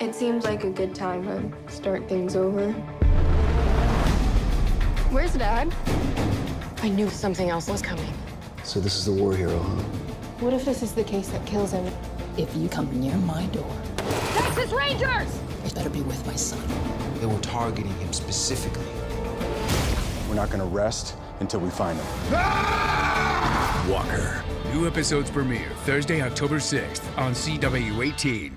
It seems like a good time to start things over. Where's Dad? I knew something else was coming. So this is the war hero, huh? What if this is the case that kills him? If you come near my door, Texas Rangers! it better be with my son. They were targeting him specifically. We're not gonna rest until we find him. Walker. New episodes premiere Thursday, October 6th on CW 18.